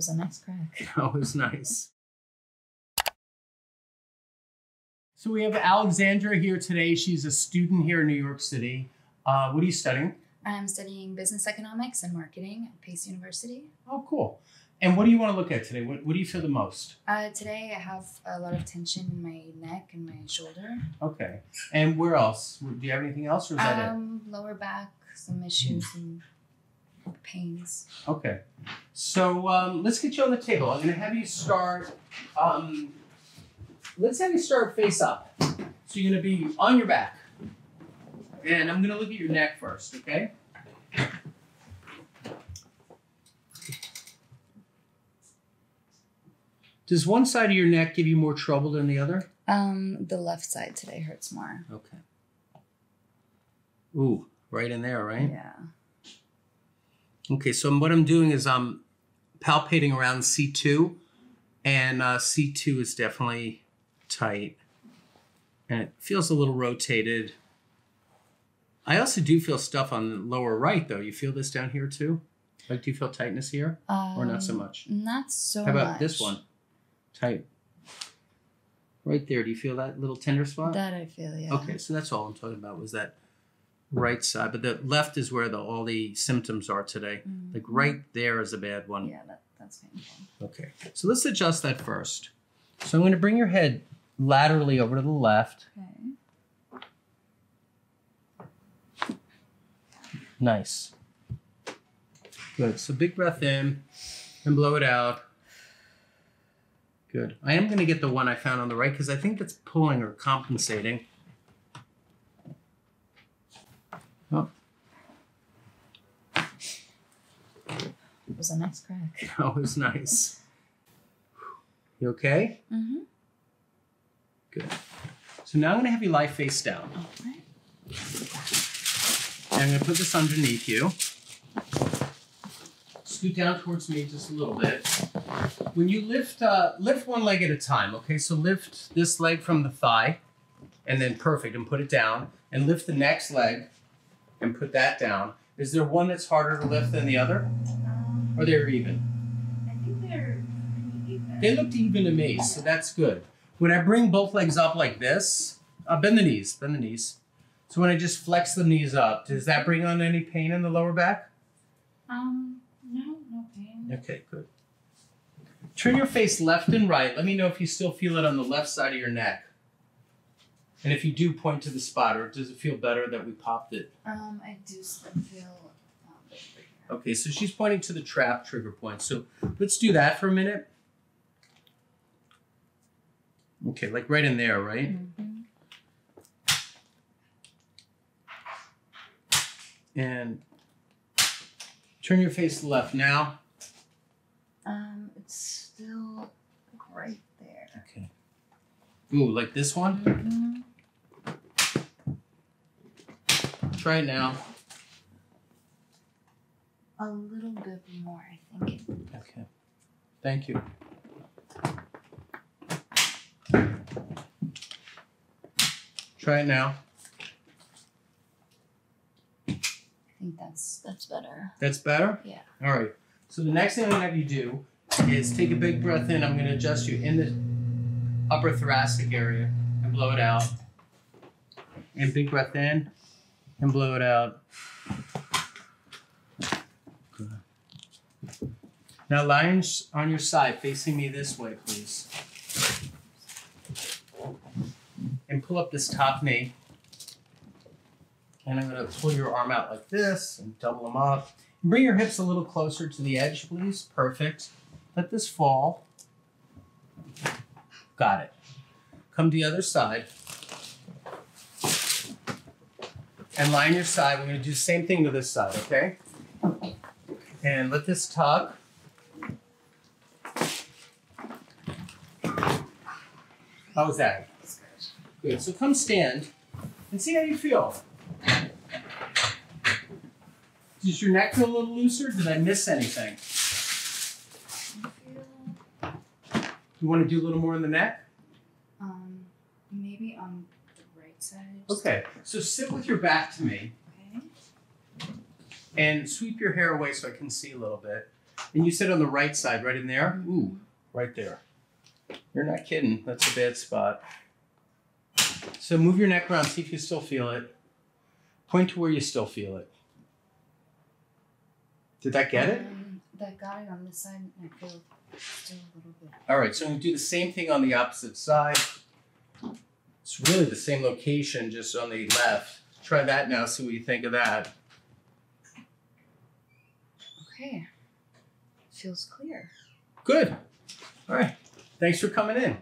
was a nice crack. That was nice. So we have Alexandra here today. She's a student here in New York City. Uh, what are you studying? I'm studying business economics and marketing at Pace University. Oh, cool. And what do you want to look at today? What, what do you feel the most? Uh, today I have a lot of tension in my neck and my shoulder. Okay. And where else? Do you have anything else or is that Um, lower back, some issues and pains. Okay. So um, let's get you on the table. I'm going to have you start. Um, let's have you start face up. So you're going to be on your back. And I'm going to look at your neck first, okay? Does one side of your neck give you more trouble than the other? Um, the left side today hurts more. Okay. Ooh, right in there, right? Yeah. Okay, so what I'm doing is I'm palpating around C2, and uh, C2 is definitely tight, and it feels a little rotated. I also do feel stuff on the lower right, though. You feel this down here too? Like, do you feel tightness here, Um, or not so much? Not so How about much. this one? Tight. Right there. Do you feel that little tender spot? That I feel, yeah. Okay, so that's all I'm talking about was that right side, but the left is where the all the symptoms are today. Mhm. Like right there is a bad one. Yeah, that, that's painful. Okay, so let's adjust that first. So I'm going to bring your head laterally over to the left. Okay. Nice. Good. So big breath in and blow it out. Good. I am going to get the one I found on the right because I think that's pulling or compensating. Oh, It was a nice crack. that was nice. You okay? Mm-hmm. Good. So now I'm going to have you lie face down. Right. And I'm going to put this underneath you. Scoot down towards me just a little bit. When you lift, uh, lift one leg at a time. Okay, so lift this leg from the thigh, and then perfect, and put it down. And lift the next leg, and put that down. Is there one that's harder to lift than the other, or they're even? I think they're pretty even. They looked even to me, so that's good. When I bring both legs up like this, uh, bend the knees, bend the knees. So when I just flex the knees up, does that bring on any pain in the lower back? Um, no, no pain. Okay, good. Turn your face left and right. Let me know if you still feel it on the left side of your neck. And if you do, point to the spot, or does it feel better that we popped it? Um, I do still feel um. Okay, so she's pointing to the trap trigger point. So let's do that for a minute. Okay, like right in there, right? Mhm. And turn your face left now. Um, it's still right there. Okay. Ooh, like this one? Mhm. Try it now. A little bit more, I think. Okay. Thank you. Try it now. I think that's that's better. That's better? Yeah. All right. So the next thing I'm going to have you do is take a big breath in. I'm going to adjust you in the upper thoracic area and blow it out. And big breath in and blow it out. Now lie on your side, facing me this way, please. And pull up this top knee. And I'm to pull your arm out like this and double them up. Bring your hips a little closer to the edge, please. Perfect. Let this fall. Got it. Come to the other side. And on your side. We're going to do the same thing to this side, okay? And let this tuck. How was that? Good. So come stand and see how you feel. Does your neck feel a little looser? Did I miss anything? You want to do a little more in the neck? um maybe on side. Okay. So sit with your back to me Okay. and sweep your hair away so I can see a little bit. And you sit on the right side, right in there? Ooh, right there. You're not kidding. That's a bad spot. So move your neck around, see if you still feel it. Point to where you still feel it. Did that get it? Um, that got it on this side. I feel still a little bit. All right, so I'm gonna do the same thing on the opposite side. It's really the same location, just on the left. Try that now, see what you think of that. Okay. Feels clear. Good. All right. Thanks for coming in.